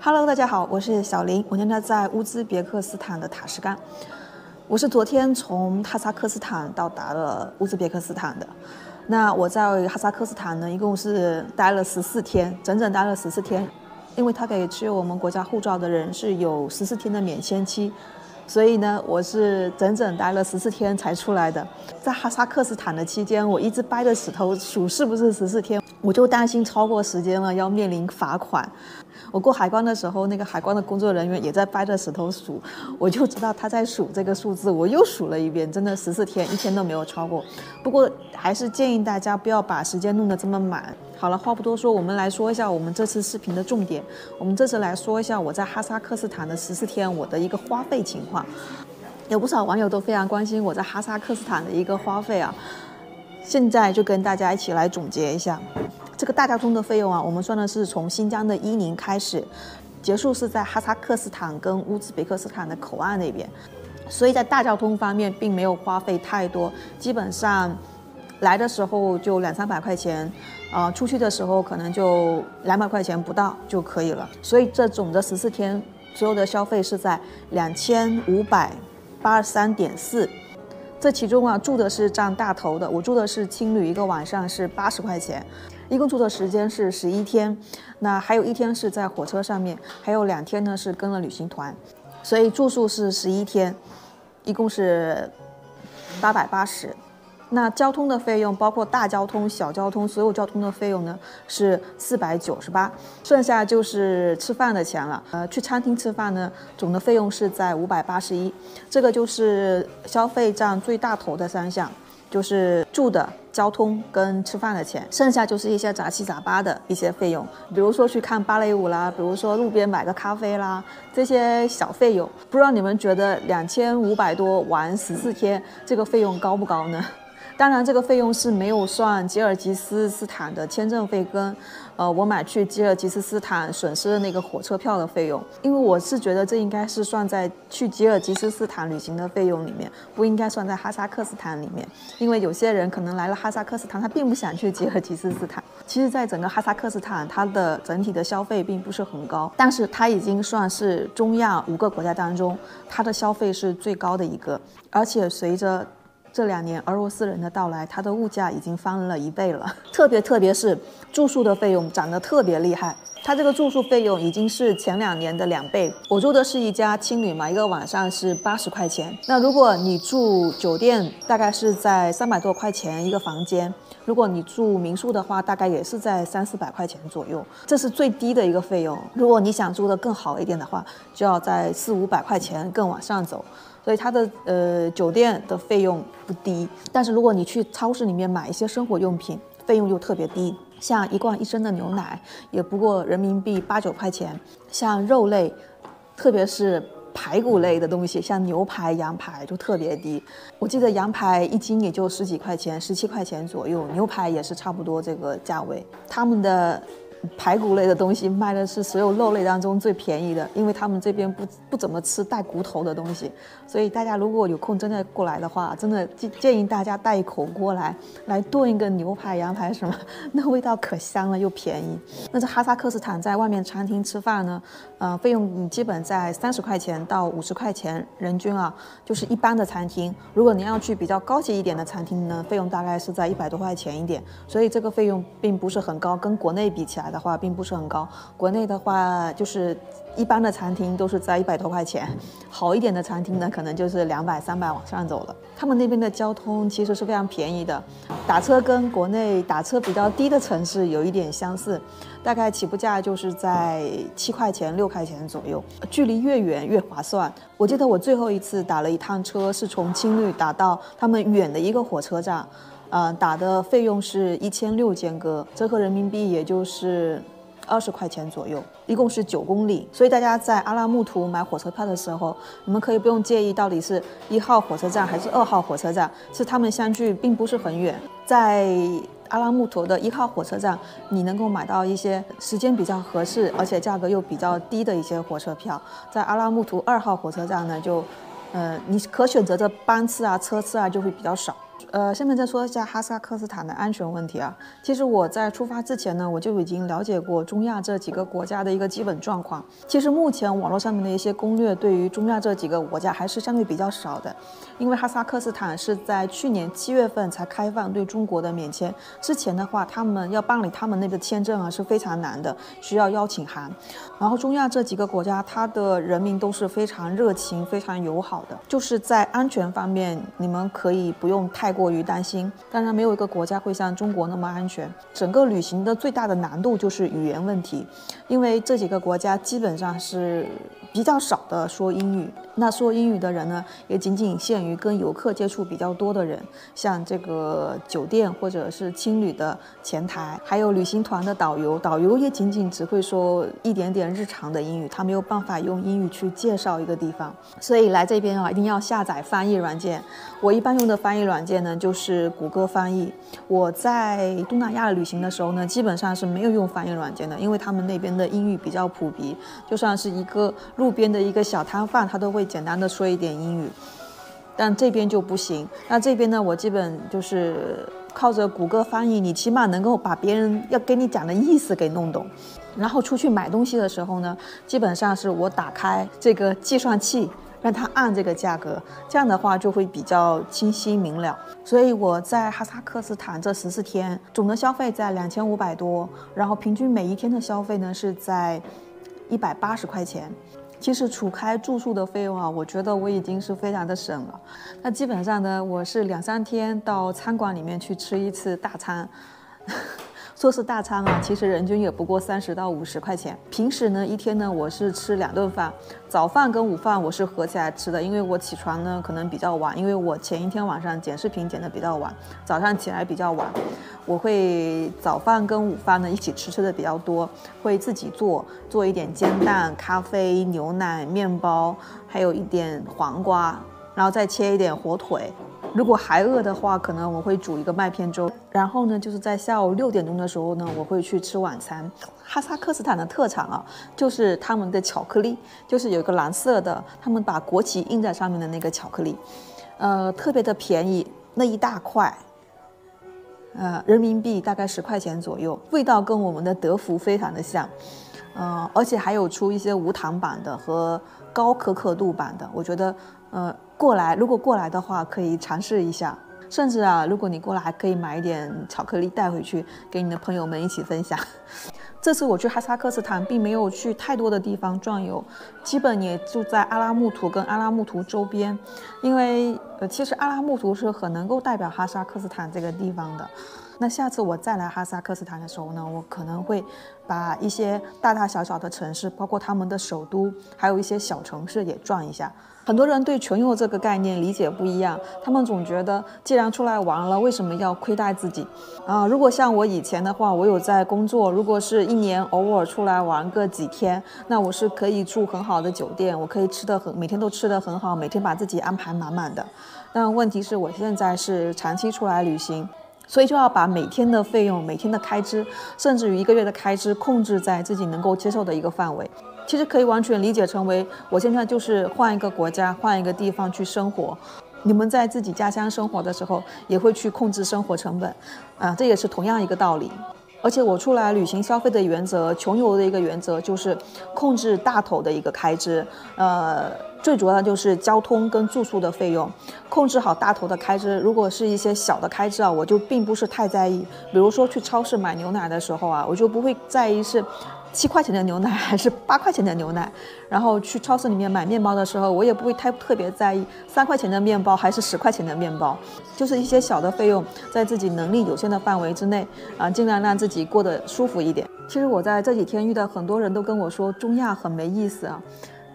Hello，大家好，我是小林，我现在在乌兹别克斯坦的塔什干。我是昨天从哈萨克斯坦到达了乌兹别克斯坦的。那我在哈萨克斯坦呢，一共是待了十四天，整整待了十四天，因为他给持有我们国家护照的人是有十四天的免签期。所以呢，我是整整待了十四天才出来的。在哈萨克斯坦的期间，我一直掰着指头数是不是十四天，我就担心超过时间了要面临罚款。我过海关的时候，那个海关的工作人员也在掰着指头数，我就知道他在数这个数字。我又数了一遍，真的十四天，一天都没有超过。不过还是建议大家不要把时间弄得这么满。好了，话不多说，我们来说一下我们这次视频的重点。我们这次来说一下我在哈萨克斯坦的十四天我的一个花费情况。有不少网友都非常关心我在哈萨克斯坦的一个花费啊，现在就跟大家一起来总结一下。这个大交通的费用啊，我们算的是从新疆的伊宁开始，结束是在哈萨克斯坦跟乌兹别克斯坦的口岸那边，所以在大交通方面并没有花费太多，基本上。来的时候就两三百块钱，啊，出去的时候可能就两百块钱不到就可以了。所以这总的十四天所有的消费是在两千五百八十三点四。这其中啊，住的是占大头的。我住的是青旅，一个晚上是八十块钱，一共住的时间是十一天。那还有一天是在火车上面，还有两天呢是跟了旅行团，所以住宿是十一天，一共是八百八十。那交通的费用，包括大交通、小交通，所有交通的费用呢是四百九十八，剩下就是吃饭的钱了。呃，去餐厅吃饭呢，总的费用是在五百八十一，这个就是消费占最大头的三项，就是住的、交通跟吃饭的钱，剩下就是一些杂七杂八的一些费用，比如说去看芭蕾舞啦，比如说路边买个咖啡啦，这些小费用。不知道你们觉得两千五百多玩十四天，这个费用高不高呢？当然，这个费用是没有算吉尔吉斯斯坦的签证费跟，呃，我买去吉尔吉斯斯坦损失的那个火车票的费用。因为我是觉得这应该是算在去吉尔吉斯斯坦旅行的费用里面，不应该算在哈萨克斯坦里面。因为有些人可能来了哈萨克斯坦，他并不想去吉尔吉斯斯坦。其实，在整个哈萨克斯坦，它的整体的消费并不是很高，但是它已经算是中亚五个国家当中，它的消费是最高的一个，而且随着。这两年俄罗斯人的到来，它的物价已经翻了一倍了。特别特别是住宿的费用涨得特别厉害，它这个住宿费用已经是前两年的两倍。我住的是一家青旅嘛，一个晚上是八十块钱。那如果你住酒店，大概是在三百多块钱一个房间；如果你住民宿的话，大概也是在三四百块钱左右。这是最低的一个费用。如果你想住的更好一点的话，就要在四五百块钱更往上走。所以它的呃酒店的费用不低，但是如果你去超市里面买一些生活用品，费用又特别低。像一罐一升的牛奶也不过人民币八九块钱。像肉类，特别是排骨类的东西，像牛排、羊排就特别低。我记得羊排一斤也就十几块钱，十七块钱左右，牛排也是差不多这个价位。他们的。排骨类的东西卖的是所有肉类当中最便宜的，因为他们这边不不怎么吃带骨头的东西，所以大家如果有空真的过来的话，真的建建议大家带一口锅来，来炖一个牛排、羊排什么，那味道可香了又便宜。那在哈萨克斯坦在外面餐厅吃饭呢，呃，费用基本在三十块钱到五十块钱人均啊，就是一般的餐厅。如果您要去比较高级一点的餐厅呢，费用大概是在一百多块钱一点，所以这个费用并不是很高，跟国内比起来。的话并不是很高，国内的话就是一般的餐厅都是在一百多块钱，好一点的餐厅呢可能就是两百三百往上走了。他们那边的交通其实是非常便宜的，打车跟国内打车比较低的城市有一点相似，大概起步价就是在七块钱六块钱左右，距离越远越划算。我记得我最后一次打了一趟车是从青旅打到他们远的一个火车站。呃，打的费用是一千六间隔，折合人民币也就是二十块钱左右，一共是九公里。所以大家在阿拉木图买火车票的时候，你们可以不用介意到底是一号火车站还是二号火车站，是他们相距并不是很远。在阿拉木图的一号火车站，你能够买到一些时间比较合适，而且价格又比较低的一些火车票。在阿拉木图二号火车站呢，就，呃，你可选择的班次啊、车次啊就会比较少。呃，下面再说一下哈萨克斯坦的安全问题啊。其实我在出发之前呢，我就已经了解过中亚这几个国家的一个基本状况。其实目前网络上面的一些攻略对于中亚这几个国家还是相对比较少的，因为哈萨克斯坦是在去年七月份才开放对中国的免签，之前的话他们要办理他们那个签证啊是非常难的，需要邀请函。然后中亚这几个国家，它的人民都是非常热情、非常友好的，就是在安全方面，你们可以不用太太。过于担心，当然没有一个国家会像中国那么安全。整个旅行的最大的难度就是语言问题，因为这几个国家基本上是比较少的说英语。那说英语的人呢，也仅仅限于跟游客接触比较多的人，像这个酒店或者是青旅的前台，还有旅行团的导游，导游也仅仅只会说一点点日常的英语，他没有办法用英语去介绍一个地方。所以来这边啊，一定要下载翻译软件。我一般用的翻译软件呢。就是谷歌翻译。我在东南亚旅行的时候呢，基本上是没有用翻译软件的，因为他们那边的英语比较普及，就算是一个路边的一个小摊贩，他都会简单的说一点英语。但这边就不行。那这边呢，我基本就是靠着谷歌翻译，你起码能够把别人要跟你讲的意思给弄懂。然后出去买东西的时候呢，基本上是我打开这个计算器。让他按这个价格，这样的话就会比较清晰明了。所以我在哈萨克斯坦这十四天，总的消费在两千五百多，然后平均每一天的消费呢是在一百八十块钱。其实除开住宿的费用啊，我觉得我已经是非常的省了。那基本上呢，我是两三天到餐馆里面去吃一次大餐。说是大餐啊，其实人均也不过三十到五十块钱。平时呢，一天呢，我是吃两顿饭，早饭跟午饭我是合起来吃的，因为我起床呢可能比较晚，因为我前一天晚上剪视频剪的比较晚，早上起来比较晚，我会早饭跟午饭呢一起吃吃的比较多，会自己做做一点煎蛋、咖啡、牛奶、面包，还有一点黄瓜，然后再切一点火腿。如果还饿的话，可能我会煮一个麦片粥。然后呢，就是在下午六点钟的时候呢，我会去吃晚餐。哈萨克斯坦的特产啊，就是他们的巧克力，就是有一个蓝色的，他们把国旗印在上面的那个巧克力，呃，特别的便宜，那一大块，呃，人民币大概十块钱左右，味道跟我们的德芙非常的像，呃，而且还有出一些无糖版的和高可可度版的，我觉得，呃。过来，如果过来的话，可以尝试一下。甚至啊，如果你过来，还可以买一点巧克力带回去，给你的朋友们一起分享。这次我去哈萨克斯坦，并没有去太多的地方转悠，基本也就在阿拉木图跟阿拉木图周边。因为呃，其实阿拉木图是很能够代表哈萨克斯坦这个地方的。那下次我再来哈萨克斯坦的时候呢，我可能会把一些大大小小的城市，包括他们的首都，还有一些小城市也转一下。很多人对穷游这个概念理解不一样，他们总觉得既然出来玩了，为什么要亏待自己？啊，如果像我以前的话，我有在工作，如果是一年偶尔出来玩个几天，那我是可以住很好的酒店，我可以吃的很，每天都吃的很好，每天把自己安排满满的。但问题是我现在是长期出来旅行，所以就要把每天的费用、每天的开支，甚至于一个月的开支控制在自己能够接受的一个范围。其实可以完全理解成为，我现在就是换一个国家，换一个地方去生活。你们在自己家乡生活的时候，也会去控制生活成本，啊，这也是同样一个道理。而且我出来旅行消费的原则，穷游的一个原则就是控制大头的一个开支，呃，最主要的就是交通跟住宿的费用，控制好大头的开支。如果是一些小的开支啊，我就并不是太在意。比如说去超市买牛奶的时候啊，我就不会在意是。七块钱的牛奶还是八块钱的牛奶，然后去超市里面买面包的时候，我也不会太特别在意三块钱的面包还是十块钱的面包，就是一些小的费用，在自己能力有限的范围之内啊，尽量让自己过得舒服一点。其实我在这几天遇到很多人都跟我说中亚很没意思啊，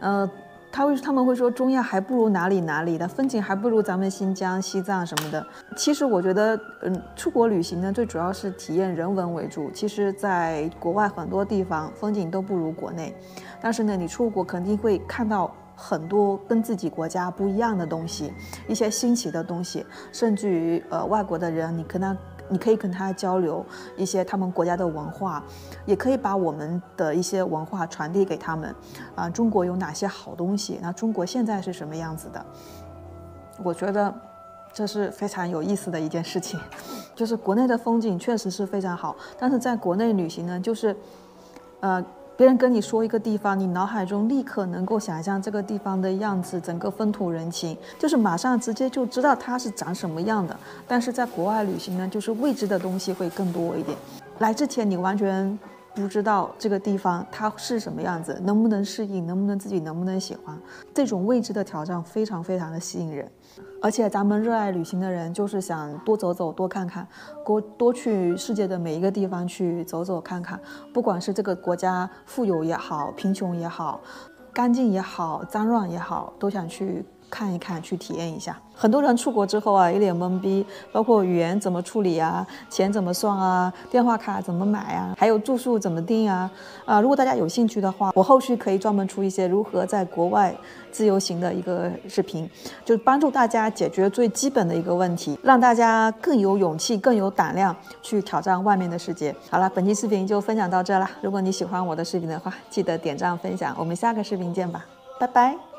呃。他会他们会说中亚还不如哪里哪里的风景还不如咱们新疆、西藏什么的。其实我觉得，嗯，出国旅行呢，最主要是体验人文为主。其实，在国外很多地方风景都不如国内，但是呢，你出国肯定会看到很多跟自己国家不一样的东西，一些新奇的东西，甚至于呃外国的人，你跟他。你可以跟他交流一些他们国家的文化，也可以把我们的一些文化传递给他们。啊，中国有哪些好东西？那中国现在是什么样子的？我觉得这是非常有意思的一件事情。就是国内的风景确实是非常好，但是在国内旅行呢，就是，呃。别人跟你说一个地方，你脑海中立刻能够想象这个地方的样子，整个风土人情，就是马上直接就知道它是长什么样的。但是在国外旅行呢，就是未知的东西会更多一点。来之前你完全不知道这个地方它是什么样子，能不能适应，能不能自己能不能喜欢，这种未知的挑战非常非常的吸引人。而且咱们热爱旅行的人，就是想多走走、多看看，多多去世界的每一个地方去走走看看。不管是这个国家富有也好，贫穷也好，干净也好，脏乱也好，都想去。看一看，去体验一下。很多人出国之后啊，一脸懵逼，包括语言怎么处理啊，钱怎么算啊，电话卡怎么买啊，还有住宿怎么订啊。啊，如果大家有兴趣的话，我后续可以专门出一些如何在国外自由行的一个视频，就帮助大家解决最基本的一个问题，让大家更有勇气、更有胆量去挑战外面的世界。好了，本期视频就分享到这了。如果你喜欢我的视频的话，记得点赞分享。我们下个视频见吧，拜拜。